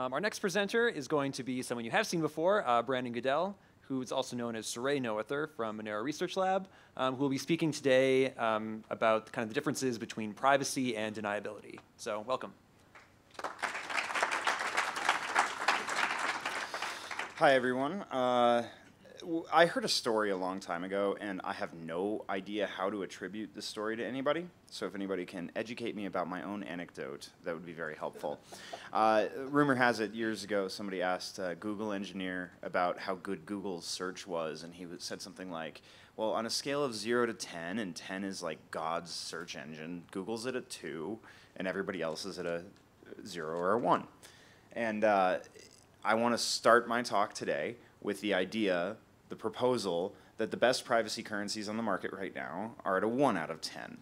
Um, our next presenter is going to be someone you have seen before, uh, Brandon Goodell, who is also known as Surae Noether from Monero Research Lab, um, who will be speaking today um, about kind of the differences between privacy and deniability. So welcome. Hi, everyone. Uh, I heard a story a long time ago, and I have no idea how to attribute this story to anybody. So if anybody can educate me about my own anecdote, that would be very helpful. Uh, rumor has it, years ago, somebody asked a Google engineer about how good Google's search was, and he said something like, well, on a scale of 0 to 10, and 10 is like God's search engine, Google's at a 2, and everybody else is at a 0 or a 1. And uh, I want to start my talk today with the idea the proposal that the best privacy currencies on the market right now are at a 1 out of 10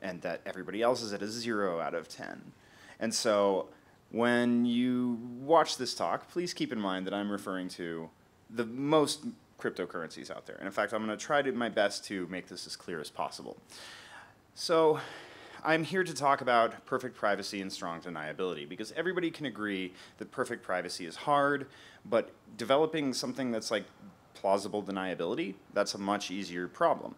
and that everybody else is at a 0 out of 10. And so when you watch this talk, please keep in mind that I'm referring to the most cryptocurrencies out there. And in fact, I'm going to try to my best to make this as clear as possible. So I'm here to talk about perfect privacy and strong deniability because everybody can agree that perfect privacy is hard, but developing something that's like plausible deniability, that's a much easier problem.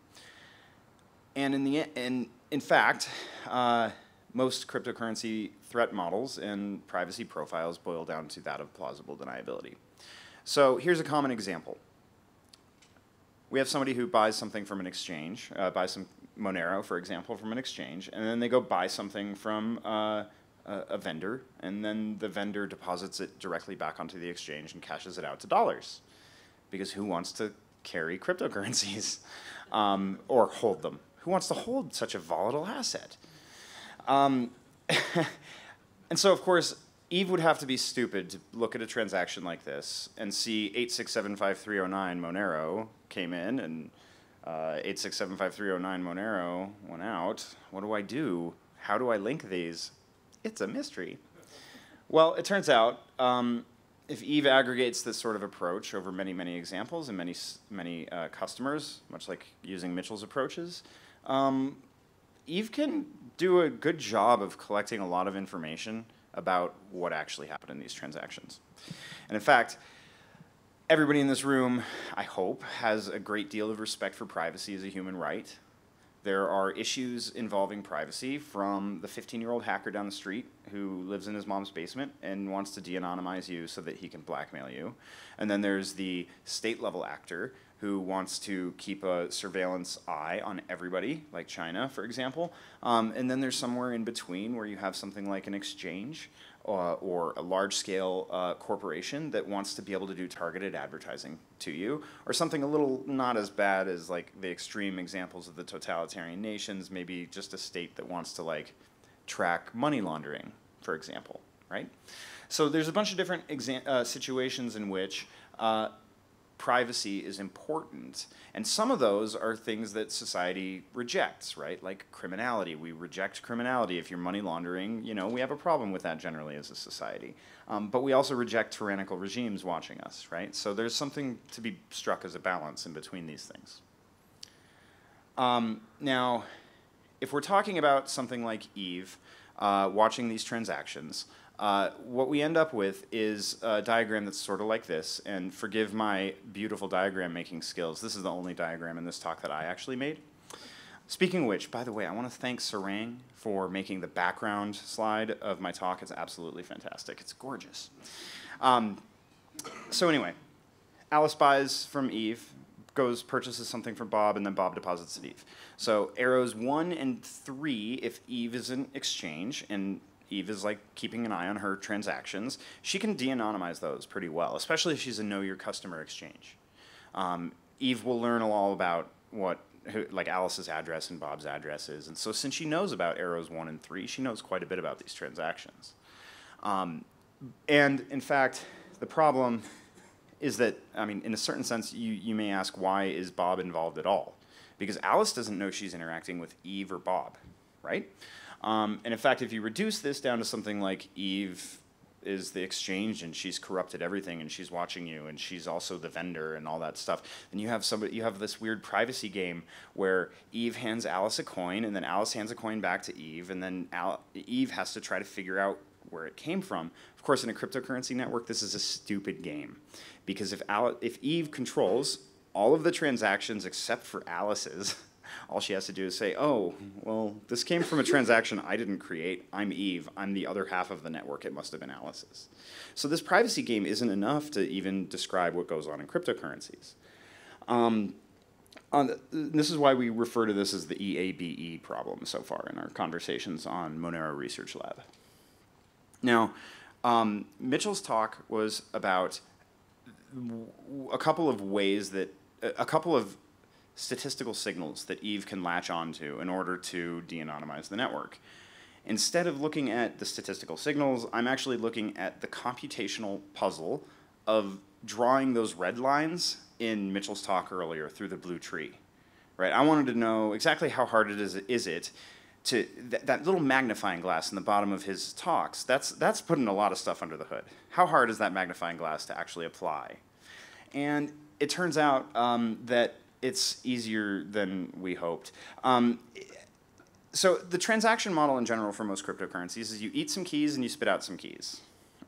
And in, the, in, in fact, uh, most cryptocurrency threat models and privacy profiles boil down to that of plausible deniability. So here's a common example. We have somebody who buys something from an exchange, uh, buys some Monero, for example, from an exchange, and then they go buy something from uh, a, a vendor, and then the vendor deposits it directly back onto the exchange and cashes it out to dollars because who wants to carry cryptocurrencies um, or hold them? Who wants to hold such a volatile asset? Um, and so, of course, Eve would have to be stupid to look at a transaction like this and see 8675309 Monero came in and uh, 8675309 Monero went out. What do I do? How do I link these? It's a mystery. Well, it turns out um, if Eve aggregates this sort of approach over many, many examples and many, many uh, customers, much like using Mitchell's approaches, um, Eve can do a good job of collecting a lot of information about what actually happened in these transactions. And in fact, everybody in this room, I hope, has a great deal of respect for privacy as a human right. There are issues involving privacy from the 15 year old hacker down the street who lives in his mom's basement and wants to de anonymize you so that he can blackmail you. And then there's the state level actor who wants to keep a surveillance eye on everybody, like China, for example. Um, and then there's somewhere in between where you have something like an exchange uh, or a large scale uh, corporation that wants to be able to do targeted advertising to you, or something a little not as bad as like the extreme examples of the totalitarian nations, maybe just a state that wants to like track money laundering, for example, right? So there's a bunch of different uh, situations in which uh, privacy is important. And some of those are things that society rejects, right? Like criminality. We reject criminality. If you're money laundering, you know, we have a problem with that generally as a society. Um, but we also reject tyrannical regimes watching us, right? So there's something to be struck as a balance in between these things. Um, now, if we're talking about something like Eve, uh, watching these transactions, uh, what we end up with is a diagram that's sort of like this, and forgive my beautiful diagram making skills. This is the only diagram in this talk that I actually made. Speaking of which, by the way, I want to thank Sarang for making the background slide of my talk. It's absolutely fantastic. It's gorgeous. Um, so anyway, Alice buys from Eve, goes purchases something from Bob, and then Bob deposits it Eve. So arrows one and three, if Eve is in exchange, and Eve is like keeping an eye on her transactions. She can de-anonymize those pretty well, especially if she's a know your customer exchange. Um, Eve will learn all about what like Alice's address and Bob's address is, and so since she knows about arrows one and three, she knows quite a bit about these transactions. Um, and in fact, the problem is that I mean, in a certain sense, you you may ask why is Bob involved at all? Because Alice doesn't know she's interacting with Eve or Bob, right? Um, and in fact, if you reduce this down to something like Eve is the exchange and she's corrupted everything and she's watching you and she's also the vendor and all that stuff then you have somebody you have this weird privacy game where eve hands alice a coin and then alice hands a coin back to eve and then Al- eve has to try to figure out where it came from. Of course, in a cryptocurrency network, this is a stupid game because if, Al- if Eve controls all of the transactions except for Alice's, all she has to do is say, oh, well, this came from a transaction I didn't create. I'm Eve. I'm the other half of the network. It must have been Alice's. So this privacy game isn't enough to even describe what goes on in cryptocurrencies. Um, the, this is why we refer to this as the EABE problem so far in our conversations on Monero Research Lab. Now, um, Mitchell's talk was about a couple of ways that, a couple of statistical signals that Eve can latch onto in order to de-anonymize the network. Instead of looking at the statistical signals, I'm actually looking at the computational puzzle of drawing those red lines in Mitchell's talk earlier through the blue tree. Right? I wanted to know exactly how hard it is, is it to th that little magnifying glass in the bottom of his talks. That's that's putting a lot of stuff under the hood. How hard is that magnifying glass to actually apply? And it turns out um, that it's easier than we hoped. Um, so the transaction model in general for most cryptocurrencies is you eat some keys and you spit out some keys.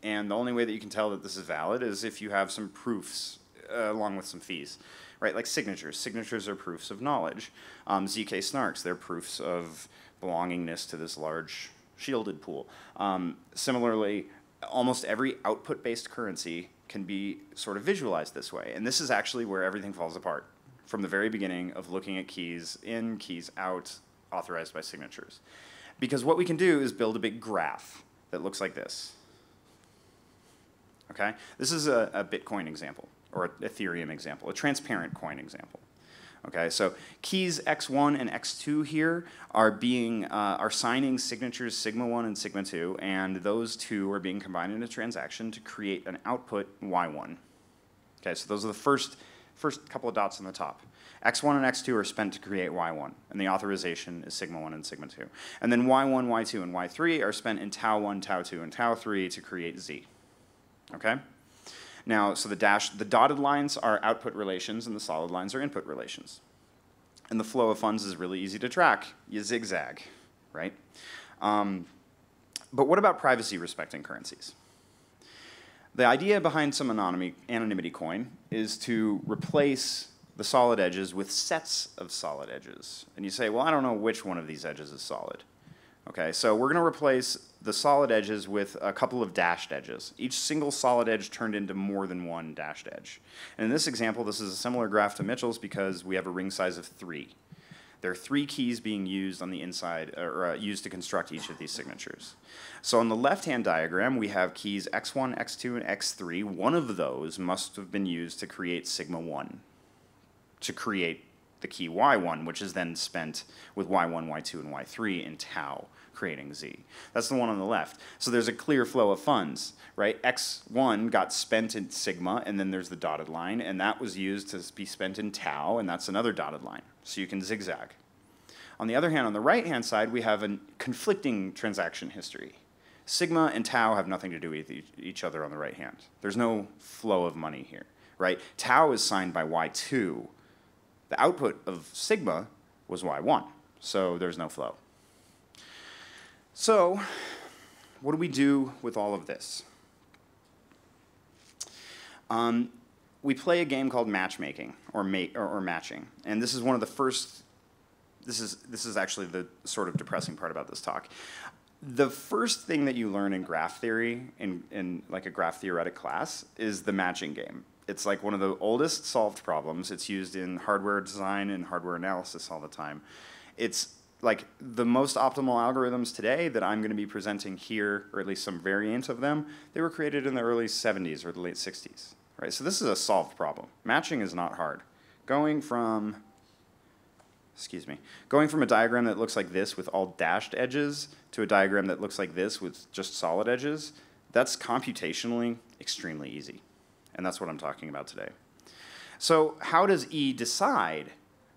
And the only way that you can tell that this is valid is if you have some proofs uh, along with some fees, right? Like signatures. Signatures are proofs of knowledge. Um, ZK snarks, they're proofs of belongingness to this large shielded pool. Um, similarly, almost every output-based currency can be sort of visualized this way. And this is actually where everything falls apart from the very beginning of looking at keys in, keys out, authorized by signatures. Because what we can do is build a big graph that looks like this. Okay? This is a, a Bitcoin example, or an Ethereum example, a transparent coin example. Okay, so keys x1 and x2 here are being uh, are signing signatures sigma 1 and sigma 2, and those two are being combined in a transaction to create an output y1. Okay, so those are the first first couple of dots on the top. X1 and X2 are spent to create Y1, and the authorization is sigma 1 and sigma 2. And then Y1, Y2, and Y3 are spent in tau 1, tau 2, and tau 3 to create Z. Okay? Now, so the dash, the dotted lines are output relations, and the solid lines are input relations. And the flow of funds is really easy to track. You zigzag, right? Um, but what about privacy respecting currencies? The idea behind some anonymity, anonymity coin is to replace the solid edges with sets of solid edges. And you say, well, I don't know which one of these edges is solid. Okay, so we're going to replace the solid edges with a couple of dashed edges. Each single solid edge turned into more than one dashed edge. And in this example, this is a similar graph to Mitchell's because we have a ring size of three. There are three keys being used on the inside, or uh, used to construct each of these signatures. So on the left-hand diagram, we have keys x1, x2, and x3. One of those must have been used to create sigma 1, to create the key y1, which is then spent with y1, y2, and y3 in tau, creating z. That's the one on the left. So there's a clear flow of funds, right? x1 got spent in sigma, and then there's the dotted line, and that was used to be spent in tau, and that's another dotted line. So you can zigzag. On the other hand, on the right-hand side, we have a conflicting transaction history. Sigma and tau have nothing to do with each other on the right hand. There's no flow of money here, right? Tau is signed by Y2. The output of sigma was Y1, so there's no flow. So, what do we do with all of this? Um, we play a game called matchmaking or, ma or, or, matching, and this is one of the first. This is this is actually the sort of depressing part about this talk the first thing that you learn in graph theory, in, in like a graph theoretic class, is the matching game. It's like one of the oldest solved problems. It's used in hardware design and hardware analysis all the time. It's like the most optimal algorithms today that I'm going to be presenting here, or at least some variant of them, they were created in the early 70s or the late 60s. Right? So this is a solved problem. Matching is not hard. Going from excuse me, going from a diagram that looks like this with all dashed edges to a diagram that looks like this with just solid edges, that's computationally extremely easy. And that's what I'm talking about today. So how does E decide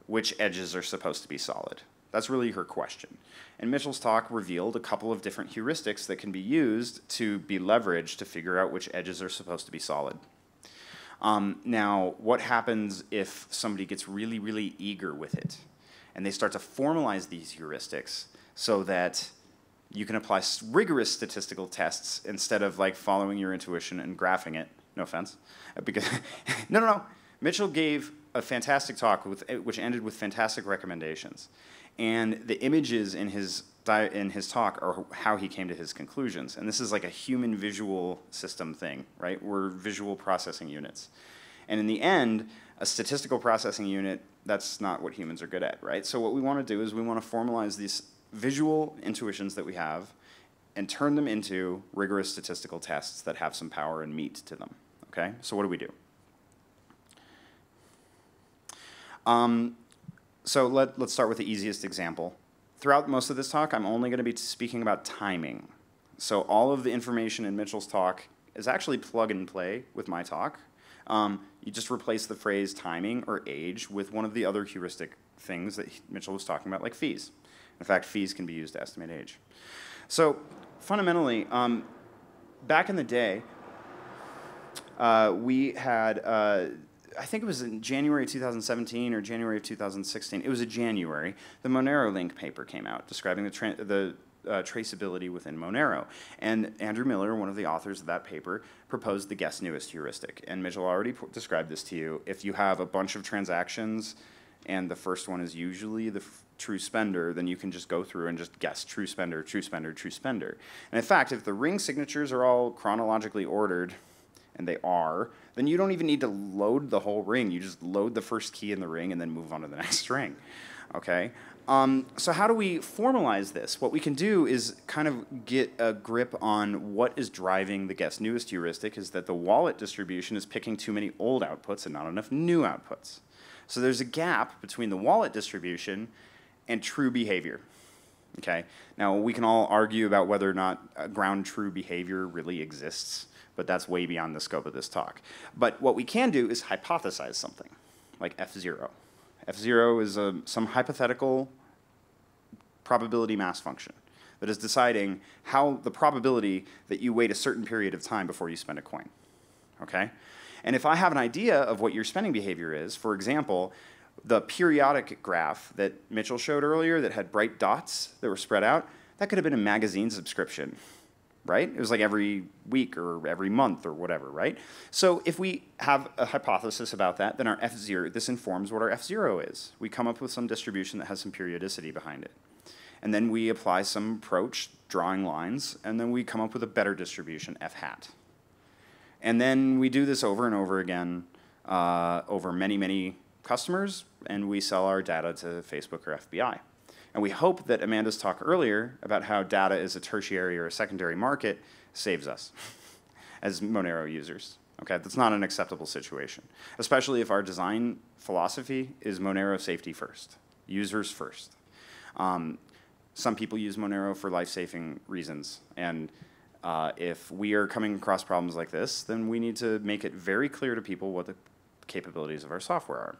which edges are supposed to be solid? That's really her question. And Mitchell's talk revealed a couple of different heuristics that can be used to be leveraged to figure out which edges are supposed to be solid. Um, now, what happens if somebody gets really, really eager with it? and they start to formalize these heuristics so that you can apply rigorous statistical tests instead of like following your intuition and graphing it. No offense, uh, because no, no, no. Mitchell gave a fantastic talk with, uh, which ended with fantastic recommendations, and the images in his in his talk are how he came to his conclusions. And this is like a human visual system thing, right? We're visual processing units, and in the end, a statistical processing unit that's not what humans are good at, right? So what we want to do is we want to formalize these visual intuitions that we have and turn them into rigorous statistical tests that have some power and meat to them. Okay, so what do we do? Um, so let, let's start with the easiest example. Throughout most of this talk, I'm only going to be speaking about timing. So all of the information in Mitchell's talk is actually plug and play with my talk. Um, you just replace the phrase timing or age with one of the other heuristic things that Mitchell was talking about, like fees. In fact, fees can be used to estimate age. So fundamentally, um, back in the day, uh, we had, uh, I think it was in January 2017 or January of 2016, it was a January, the Monero Link paper came out describing the, the uh, traceability within Monero. And Andrew Miller, one of the authors of that paper, proposed the guess newest heuristic. And Mitchell already described this to you. If you have a bunch of transactions and the first one is usually the true spender, then you can just go through and just guess true spender, true spender, true spender. And in fact, if the ring signatures are all chronologically ordered, and they are, then you don't even need to load the whole ring. You just load the first key in the ring and then move on to the next string. Okay? Um, so how do we formalize this? What we can do is kind of get a grip on what is driving the guess newest heuristic is that the wallet distribution is picking too many old outputs and not enough new outputs. So there's a gap between the wallet distribution and true behavior. Okay. Now we can all argue about whether or not uh, ground true behavior really exists, but that's way beyond the scope of this talk. But what we can do is hypothesize something, like f zero. f zero is a, some hypothetical probability mass function that is deciding how the probability that you wait a certain period of time before you spend a coin. Okay. And if I have an idea of what your spending behavior is, for example, the periodic graph that Mitchell showed earlier that had bright dots that were spread out, that could have been a magazine subscription, right? It was like every week or every month or whatever, right? So if we have a hypothesis about that, then our F0, this informs what our F0 is. We come up with some distribution that has some periodicity behind it. And then we apply some approach, drawing lines, and then we come up with a better distribution, F hat. And then we do this over and over again uh, over many, many customers, and we sell our data to Facebook or FBI. And we hope that Amanda's talk earlier about how data is a tertiary or a secondary market saves us as Monero users. Okay, that's not an acceptable situation, especially if our design philosophy is Monero safety first, users first. Um, some people use Monero for life-saving reasons, and uh, if we are coming across problems like this, then we need to make it very clear to people what the capabilities of our software are.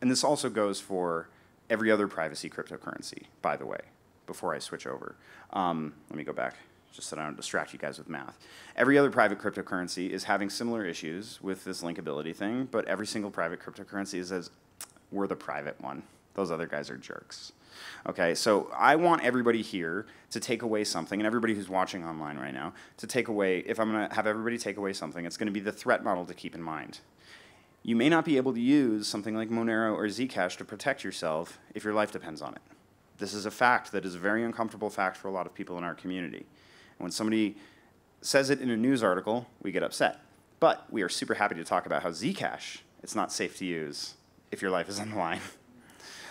And this also goes for every other privacy cryptocurrency, by the way, before I switch over. Um, let me go back, just so I don't distract you guys with math. Every other private cryptocurrency is having similar issues with this linkability thing, but every single private cryptocurrency says, we're the private one. Those other guys are jerks. Okay, so I want everybody here to take away something, and everybody who's watching online right now, to take away, if I'm gonna have everybody take away something, it's gonna be the threat model to keep in mind. You may not be able to use something like Monero or Zcash to protect yourself if your life depends on it. This is a fact that is a very uncomfortable fact for a lot of people in our community. And when somebody says it in a news article, we get upset. But we are super happy to talk about how Zcash, it's not safe to use if your life is on the line.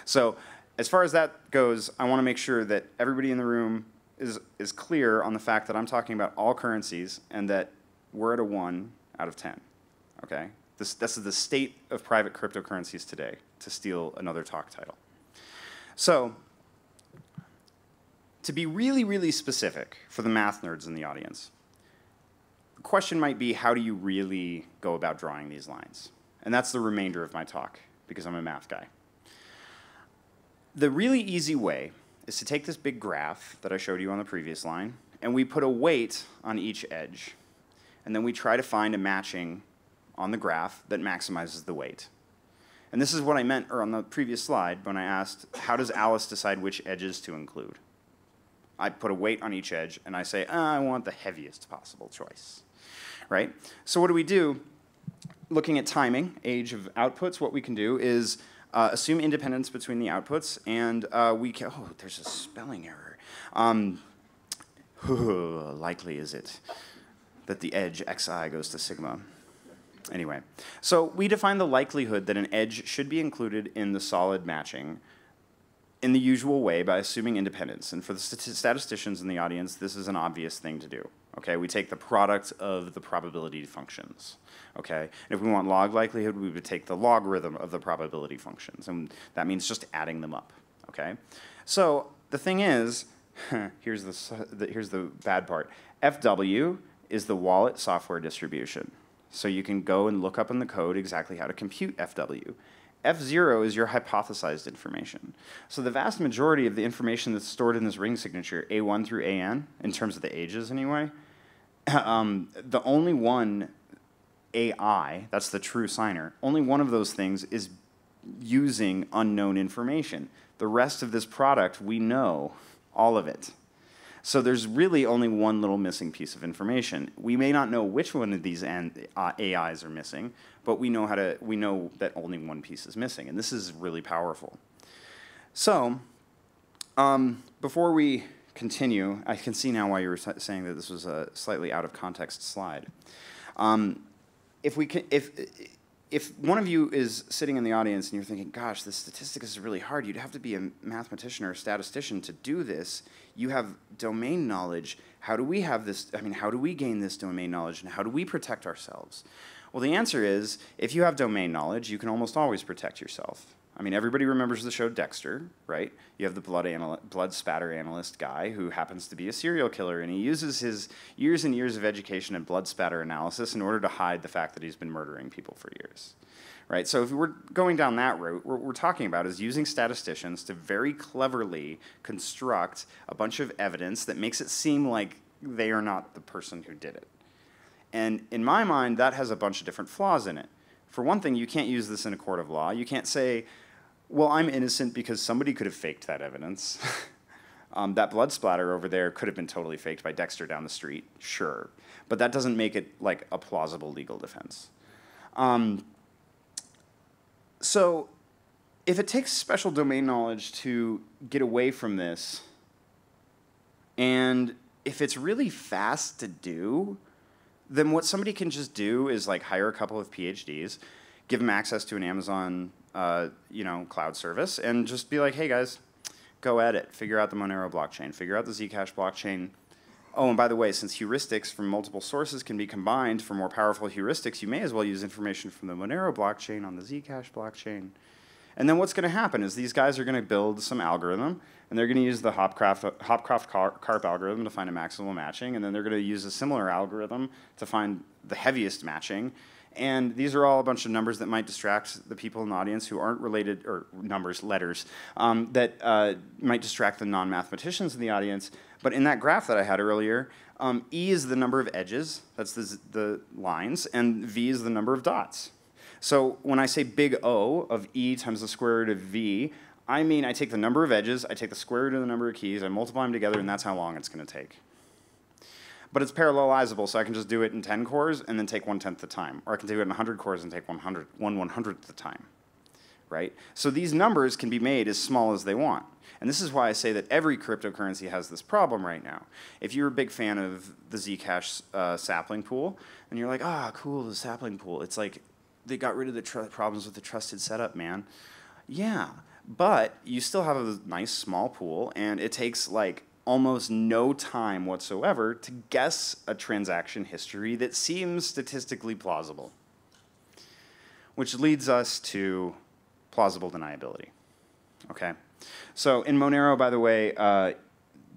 so as far as that goes, I want to make sure that everybody in the room is, is clear on the fact that I'm talking about all currencies and that we're at a 1 out of 10. Okay? This, this is the state of private cryptocurrencies today, to steal another talk title. So, to be really, really specific for the math nerds in the audience, the question might be how do you really go about drawing these lines? And that's the remainder of my talk, because I'm a math guy. The really easy way is to take this big graph that I showed you on the previous line, and we put a weight on each edge. And then we try to find a matching on the graph that maximizes the weight. And this is what I meant or on the previous slide when I asked, how does Alice decide which edges to include? I put a weight on each edge and I say, ah, I want the heaviest possible choice, right? So what do we do? Looking at timing, age of outputs, what we can do is uh, assume independence between the outputs, and uh, we can, oh, there's a spelling error. Um, likely is it that the edge xi goes to sigma. Anyway, so we define the likelihood that an edge should be included in the solid matching in the usual way by assuming independence. And for the statisticians in the audience, this is an obvious thing to do. Okay, we take the product of the probability functions. Okay, and if we want log likelihood, we would take the logarithm of the probability functions, and that means just adding them up. Okay, so the thing is, here's the, the here's the bad part. FW is the wallet software distribution. So you can go and look up in the code exactly how to compute FW. F0 is your hypothesized information. So the vast majority of the information that's stored in this ring signature, A1 through AN, in terms of the ages anyway, um, the only one AI, that's the true signer, only one of those things is using unknown information. The rest of this product, we know all of it. So there's really only one little missing piece of information. We may not know which one of these uh, AIs are missing, but we know how to we know that only one piece is missing, and this is really powerful. So, um, before we continue, I can see now why you were saying that this was a slightly out of context slide. Um, if we can, if if one of you is sitting in the audience and you're thinking, gosh, this statistic is really hard, you'd have to be a mathematician or a statistician to do this. You have domain knowledge. How do we have this? I mean, how do we gain this domain knowledge and how do we protect ourselves? Well, the answer is if you have domain knowledge, you can almost always protect yourself. I mean, everybody remembers the show Dexter, right? You have the blood, anal- blood spatter analyst guy who happens to be a serial killer, and he uses his years and years of education in blood spatter analysis in order to hide the fact that he's been murdering people for years. Right? So if we're going down that route, what we're talking about is using statisticians to very cleverly construct a bunch of evidence that makes it seem like they are not the person who did it. And in my mind, that has a bunch of different flaws in it. For one thing, you can't use this in a court of law. You can't say, well, I'm innocent because somebody could have faked that evidence. um, that blood splatter over there could have been totally faked by Dexter down the street, sure. But that doesn't make it like a plausible legal defense. Um, so, if it takes special domain knowledge to get away from this, and if it's really fast to do, then what somebody can just do is like hire a couple of PhDs, give them access to an Amazon uh, you know, cloud service and just be like, hey guys, go at it. Figure out the Monero blockchain. Figure out the Zcash blockchain. Oh, and by the way, since heuristics from multiple sources can be combined for more powerful heuristics, you may as well use information from the Monero blockchain on the Zcash blockchain. And then what's going to happen is these guys are going to build some algorithm, and they're going to use the Hopcroft, Hopcroft Karp algorithm to find a maximal matching, and then they're going to use a similar algorithm to find the heaviest matching, and these are all a bunch of numbers that might distract the people in the audience who aren't related, or numbers, letters, um, that uh, might distract the non mathematicians in the audience. But in that graph that I had earlier, um, E is the number of edges, that's the, the lines, and V is the number of dots. So when I say big O of E times the square root of V, I mean I take the number of edges, I take the square root of the number of keys, I multiply them together, and that's how long it's going to take but it's parallelizable, so I can just do it in 10 cores and then take one tenth the time. Or I can do it in 100 cores and take 100, one one hundredth the time, right? So these numbers can be made as small as they want. And this is why I say that every cryptocurrency has this problem right now. If you're a big fan of the Zcash uh, sapling pool, and you're like, ah, cool, the sapling pool, it's like they got rid of the problems with the trusted setup, man. Yeah, but you still have a nice small pool, and it takes like almost no time whatsoever to guess a transaction history that seems statistically plausible. Which leads us to plausible deniability. Okay? So in Monero, by the way, uh,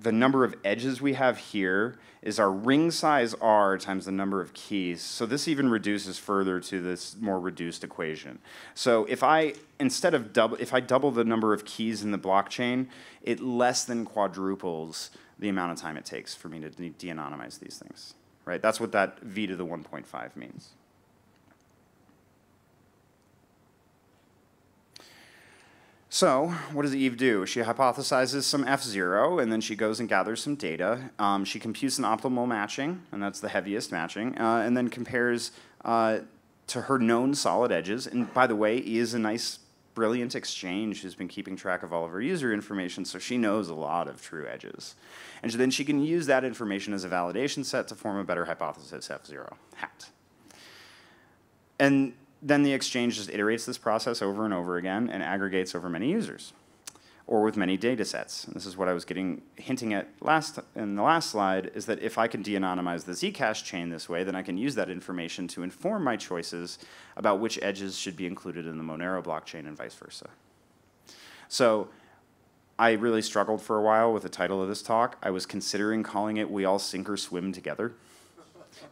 the number of edges we have here is our ring size r times the number of keys. So this even reduces further to this more reduced equation. So if I, instead of double, if I double the number of keys in the blockchain, it less than quadruples the amount of time it takes for me to de-anonymize these things, right? That's what that v to the 1.5 means. So, what does Eve do? She hypothesizes some F0, and then she goes and gathers some data. Um, she computes an optimal matching, and that's the heaviest matching, uh, and then compares uh, to her known solid edges. And by the way, E is a nice, brilliant exchange who's been keeping track of all of her user information, so she knows a lot of true edges. And then she can use that information as a validation set to form a better hypothesis F0 hat. And then the exchange just iterates this process over and over again and aggregates over many users or with many data sets. And this is what I was getting hinting at last in the last slide is that if I can de-anonymize the Zcash chain this way, then I can use that information to inform my choices about which edges should be included in the Monero blockchain and vice versa. So I really struggled for a while with the title of this talk. I was considering calling it We All Sink or Swim Together.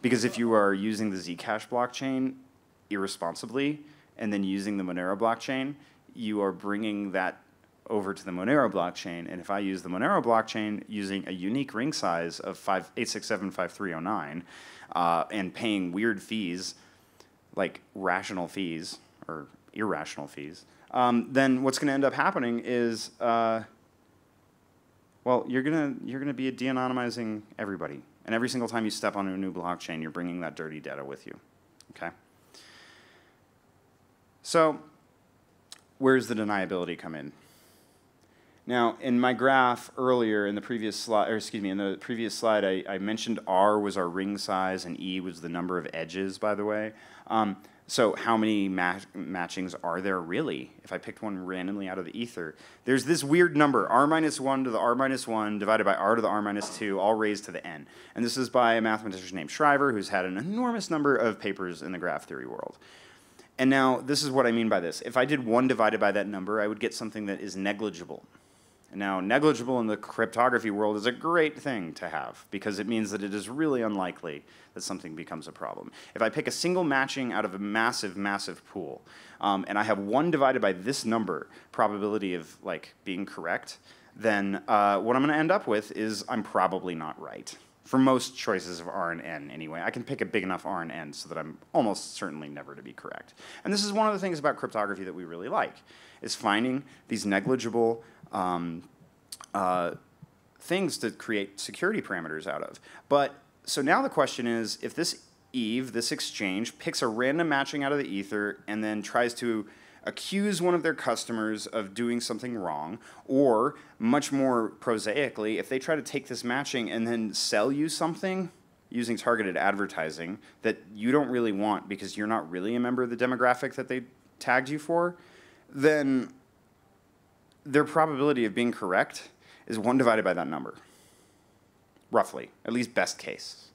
Because if you are using the Zcash blockchain, irresponsibly and then using the Monero blockchain, you are bringing that over to the Monero blockchain. And if I use the Monero blockchain using a unique ring size of 8675309 uh, and paying weird fees, like rational fees or irrational fees, um, then what's going to end up happening is, uh, well, you're going to you're to be de-anonymizing everybody. And every single time you step on a new blockchain, you're bringing that dirty data with you. Okay? So, where's the deniability come in? Now, in my graph earlier in the previous slide, or excuse me, in the previous slide, I, I mentioned R was our ring size and E was the number of edges, by the way. Um, so how many ma matchings are there really? If I picked one randomly out of the ether, there's this weird number, r minus 1 to the r minus 1 divided by r to the r minus 2, all raised to the n. And this is by a mathematician named Schrijver, who's had an enormous number of papers in the graph theory world. And now, this is what I mean by this. If I did 1 divided by that number, I would get something that is negligible. Now, negligible in the cryptography world is a great thing to have because it means that it is really unlikely that something becomes a problem. If I pick a single matching out of a massive, massive pool, um, and I have one divided by this number probability of like being correct, then uh, what I'm going to end up with is I'm probably not right. For most choices of R and N, anyway, I can pick a big enough R and N so that I'm almost certainly never to be correct. And this is one of the things about cryptography that we really like, is finding these negligible um, uh, things to create security parameters out of. But so now the question is, if this Eve, this exchange, picks a random matching out of the ether and then tries to accuse one of their customers of doing something wrong, or much more prosaically, if they try to take this matching and then sell you something using targeted advertising that you don't really want because you're not really a member of the demographic that they tagged you for, then their probability of being correct is 1 divided by that number, roughly, at least best case.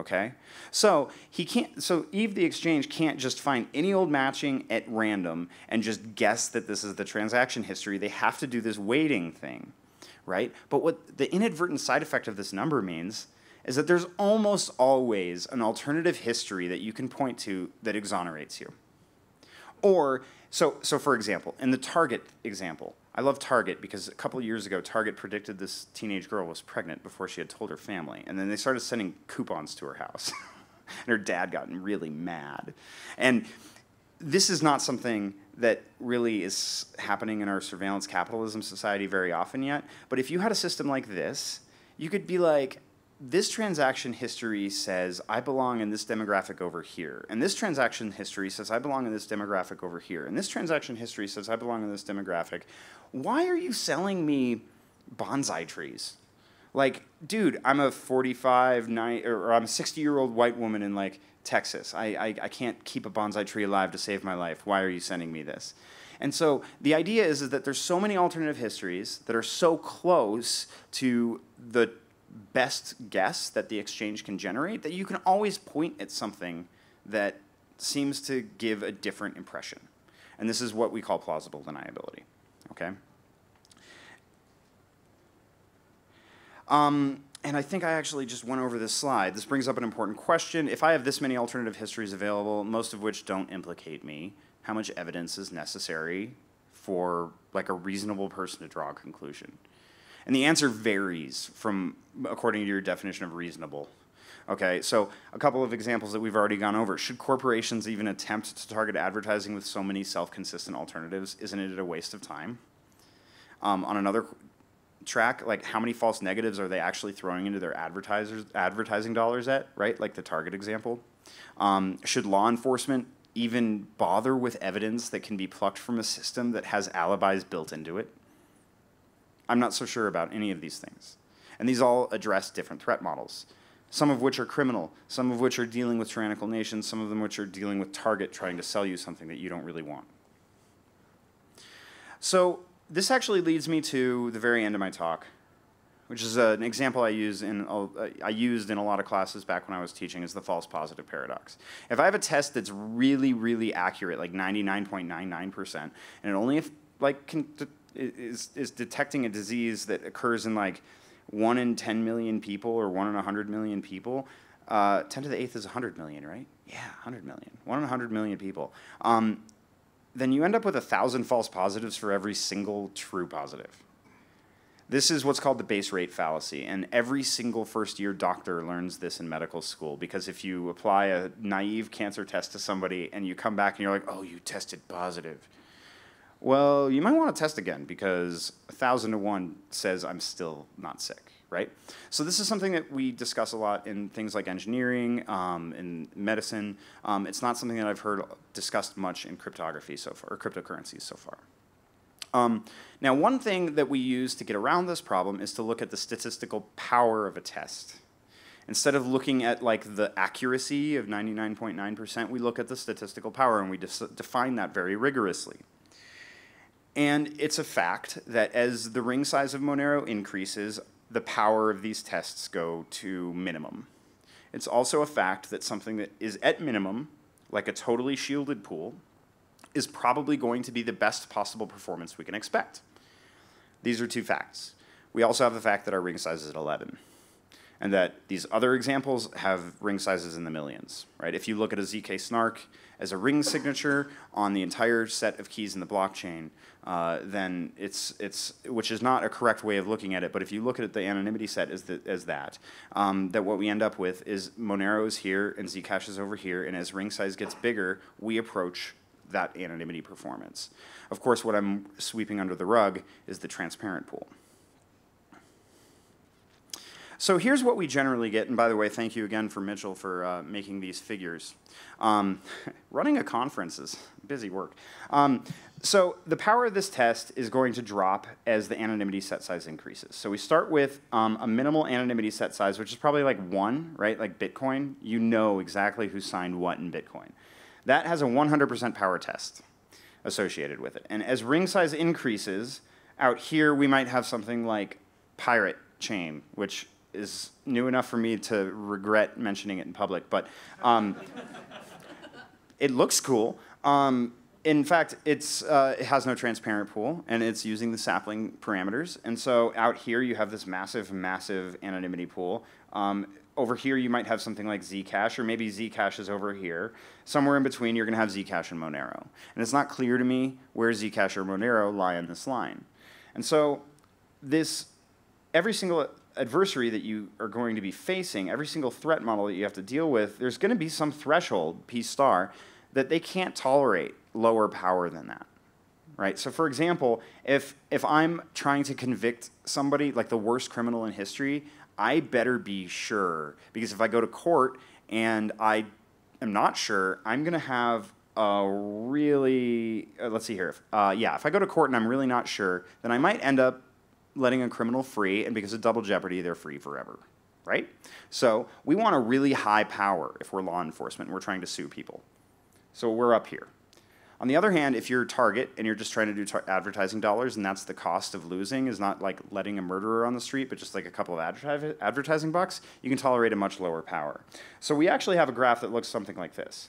Okay? So he can't so Eve the exchange can't just find any old matching at random and just guess that this is the transaction history. They have to do this weighting thing, right? But what the inadvertent side effect of this number means is that there's almost always an alternative history that you can point to that exonerates you. Or so so for example, in the Target example, I love Target because a couple years ago, Target predicted this teenage girl was pregnant before she had told her family. And then they started sending coupons to her house. and her dad got really mad. And this is not something that really is happening in our surveillance capitalism society very often yet. But if you had a system like this, you could be like, this transaction history says I belong in this demographic over here. And this transaction history says I belong in this demographic over here. And this transaction history says I belong in this demographic. Why are you selling me bonsai trees? Like, dude, I'm a 45, nine, or I'm a 60 year old white woman in like Texas. I, I, I can't keep a bonsai tree alive to save my life. Why are you sending me this? And so the idea is, is that there's so many alternative histories that are so close to the best guess that the exchange can generate that you can always point at something that seems to give a different impression. And this is what we call plausible deniability. Okay? Um, and I think I actually just went over this slide. This brings up an important question. If I have this many alternative histories available, most of which don't implicate me, how much evidence is necessary for like a reasonable person to draw a conclusion? And the answer varies from according to your definition of reasonable. Okay, so a couple of examples that we've already gone over. Should corporations even attempt to target advertising with so many self-consistent alternatives? Isn't it a waste of time? Um, on another track, like how many false negatives are they actually throwing into their advertisers advertising dollars at, right? Like the Target example. Um, should law enforcement even bother with evidence that can be plucked from a system that has alibis built into it? I'm not so sure about any of these things. And these all address different threat models, some of which are criminal, some of which are dealing with tyrannical nations, some of them which are dealing with Target trying to sell you something that you don't really want. So this actually leads me to the very end of my talk, which is an example I use in I used in a lot of classes back when I was teaching is the false positive paradox. If I have a test that's really really accurate, like 99.99%, and it only if like can, is is detecting a disease that occurs in like one in 10 million people or one in a 100 million people, uh, 10 to the eighth is 100 million, right? Yeah, 100 million. One in a 100 million people. Um, then you end up with a thousand false positives for every single true positive. This is what's called the base rate fallacy, and every single first year doctor learns this in medical school because if you apply a naive cancer test to somebody and you come back and you're like, oh, you tested positive. Well, you might want to test again because a thousand to one says I'm still not sick right? So this is something that we discuss a lot in things like engineering, um, in medicine. Um, it's not something that I've heard discussed much in cryptography so far, or cryptocurrencies so far. Um, now, one thing that we use to get around this problem is to look at the statistical power of a test. Instead of looking at like the accuracy of 99.9%, we look at the statistical power and we define that very rigorously. And it's a fact that as the ring size of Monero increases, the power of these tests go to minimum. It's also a fact that something that is at minimum, like a totally shielded pool, is probably going to be the best possible performance we can expect. These are two facts. We also have the fact that our ring size is at 11 and that these other examples have ring sizes in the millions, right? If you look at a ZK snark as a ring signature on the entire set of keys in the blockchain, uh, then it's, it's, which is not a correct way of looking at it, but if you look at the anonymity set as, the, as that, um, that what we end up with is Monero is here and Zcash is over here, and as ring size gets bigger, we approach that anonymity performance. Of course, what I'm sweeping under the rug is the transparent pool. So here's what we generally get, and by the way, thank you again for Mitchell for uh, making these figures. Um, running a conference is busy work. Um, so the power of this test is going to drop as the anonymity set size increases. So we start with um, a minimal anonymity set size, which is probably like one, right? Like Bitcoin, you know exactly who signed what in Bitcoin. That has a 100% power test associated with it. And as ring size increases, out here we might have something like pirate chain, which is new enough for me to regret mentioning it in public, but um, it looks cool. Um, in fact, it's, uh, it has no transparent pool, and it's using the sapling parameters. And so out here, you have this massive, massive anonymity pool. Um, over here, you might have something like Zcash, or maybe Zcash is over here. Somewhere in between, you're going to have Zcash and Monero. And it's not clear to me where Zcash or Monero lie in this line. And so this, every single adversary that you are going to be facing, every single threat model that you have to deal with, there's going to be some threshold, P star, that they can't tolerate lower power than that. Right? So for example, if if I'm trying to convict somebody like the worst criminal in history, I better be sure because if I go to court and I am not sure, I'm going to have a really uh, let's see here. Uh, yeah, if I go to court and I'm really not sure, then I might end up letting a criminal free, and because of double jeopardy, they're free forever, right? So we want a really high power if we're law enforcement and we're trying to sue people. So we're up here. On the other hand, if you're a target and you're just trying to do advertising dollars and that's the cost of losing is not like letting a murderer on the street, but just like a couple of adver advertising bucks, you can tolerate a much lower power. So we actually have a graph that looks something like this.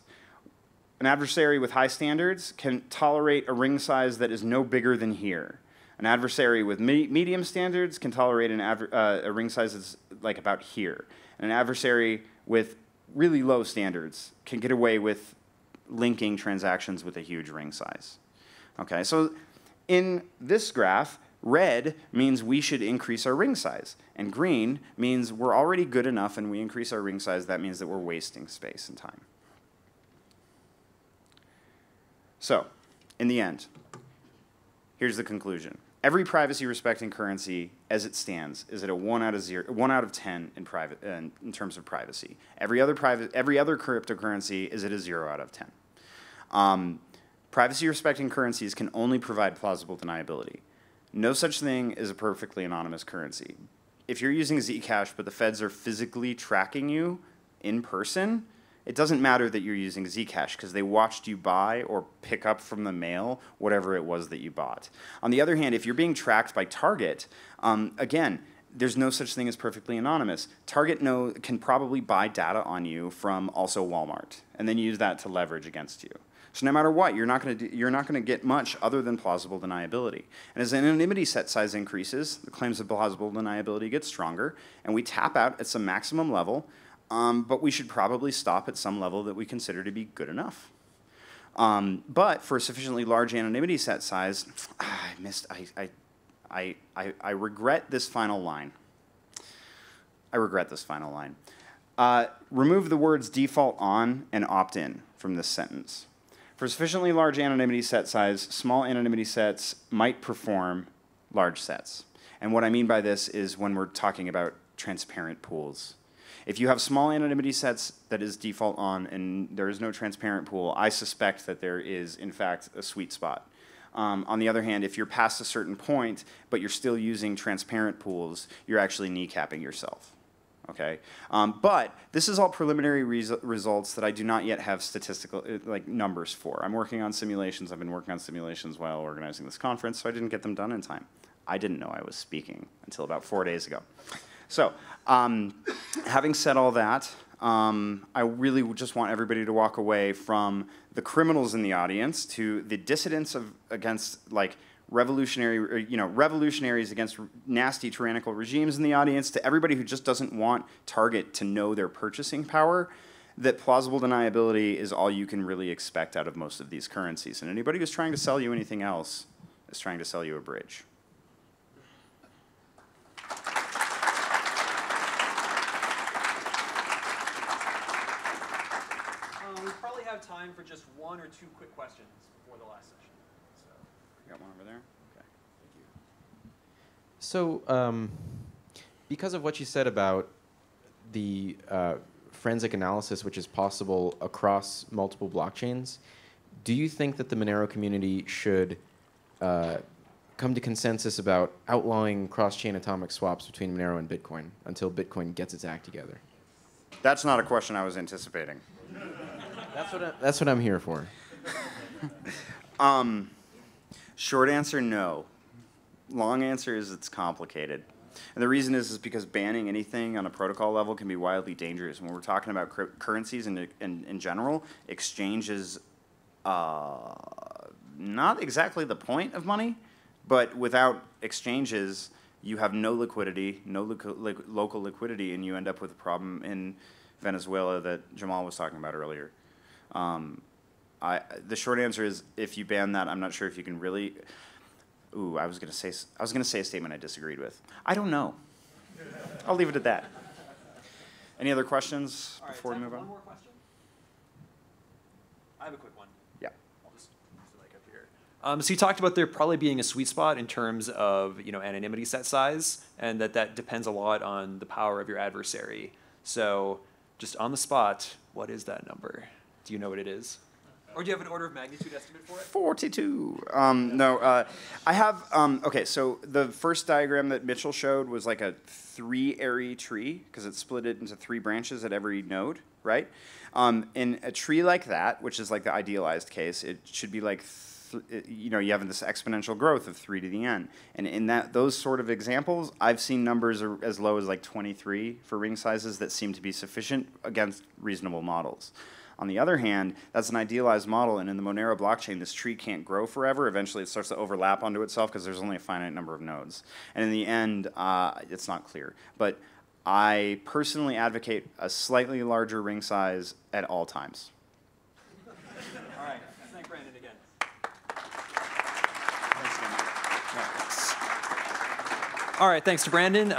An adversary with high standards can tolerate a ring size that is no bigger than here. An adversary with me medium standards can tolerate an uh, a ring size that's like about here. And an adversary with really low standards can get away with linking transactions with a huge ring size. Okay, so in this graph, red means we should increase our ring size, and green means we're already good enough and we increase our ring size, that means that we're wasting space and time. So, in the end, here's the conclusion. Every privacy respecting currency as it stands is at a one out of zero, one out of ten in private in, in terms of privacy. Every other private, every other cryptocurrency is at a zero out of ten. Um, privacy respecting currencies can only provide plausible deniability. No such thing as a perfectly anonymous currency. If you're using Zcash, but the feds are physically tracking you in person, it doesn't matter that you're using Zcash because they watched you buy or pick up from the mail whatever it was that you bought. On the other hand, if you're being tracked by Target, um, again, there's no such thing as perfectly anonymous. Target know, can probably buy data on you from also Walmart and then use that to leverage against you. So no matter what, you're not going to you're not going to get much other than plausible deniability. And as anonymity set size increases, the claims of plausible deniability get stronger, and we tap out at some maximum level um, but we should probably stop at some level that we consider to be good enough. Um, but for a sufficiently large anonymity set size, I missed, I, I, I, I, I regret this final line. I regret this final line. Uh, remove the words default on and opt in from this sentence. For sufficiently large anonymity set size, small anonymity sets might perform large sets. And what I mean by this is when we're talking about transparent pools if you have small anonymity sets that is default on and there is no transparent pool, I suspect that there is, in fact, a sweet spot. Um, on the other hand, if you're past a certain point, but you're still using transparent pools, you're actually kneecapping yourself. Okay, um, but this is all preliminary res results that I do not yet have statistical uh, like numbers for. I'm working on simulations. I've been working on simulations while organizing this conference, so I didn't get them done in time. I didn't know I was speaking until about four days ago. So, um, having said all that, um, I really just want everybody to walk away from the criminals in the audience to the dissidents of against like revolutionary, you know, revolutionaries against nasty tyrannical regimes in the audience, to everybody who just doesn't want Target to know their purchasing power, that plausible deniability is all you can really expect out of most of these currencies. And anybody who's trying to sell you anything else is trying to sell you a bridge. have time for just one or two quick questions before the last session. So. You got one over there? Okay. Thank you. So, um, because of what you said about the uh, forensic analysis, which is possible across multiple blockchains, do you think that the Monero community should uh, come to consensus about outlawing cross-chain atomic swaps between Monero and Bitcoin until Bitcoin gets its act together? That's not a question I was anticipating. That's what, I, that's what I'm here for. um, short answer, no. Long answer is it's complicated. And the reason is, is because banning anything on a protocol level can be wildly dangerous. When we're talking about currencies in, in, in general, exchange is uh, not exactly the point of money, but without exchanges, you have no liquidity, no li local liquidity, and you end up with a problem in Venezuela that Jamal was talking about earlier. Um, I, the short answer is if you ban that, I'm not sure if you can really. Ooh, I was gonna say I was gonna say a statement I disagreed with. I don't know. I'll leave it at that. Any other questions right, before we move on? One more question. I have a quick one. Yeah. I'll just use the mic up here. Um, so you talked about there probably being a sweet spot in terms of you know anonymity set size, and that that depends a lot on the power of your adversary. So, just on the spot, what is that number? Do you know what it is? Or do you have an order of magnitude estimate for it? 42. Um, no, uh, I have, um, okay, so the first diagram that Mitchell showed was like a three-ary tree because it split it into three branches at every node, right? Um, in a tree like that, which is like the idealized case, it should be like, you know, you have this exponential growth of three to the n. And in that those sort of examples, I've seen numbers as low as like 23 for ring sizes that seem to be sufficient against reasonable models. On the other hand, that's an idealized model, and in the Monero blockchain, this tree can't grow forever. Eventually, it starts to overlap onto itself because there's only a finite number of nodes. And in the end, uh, it's not clear. But I personally advocate a slightly larger ring size at all times. All right, thank Brandon again. All right, thanks to Brandon. Um,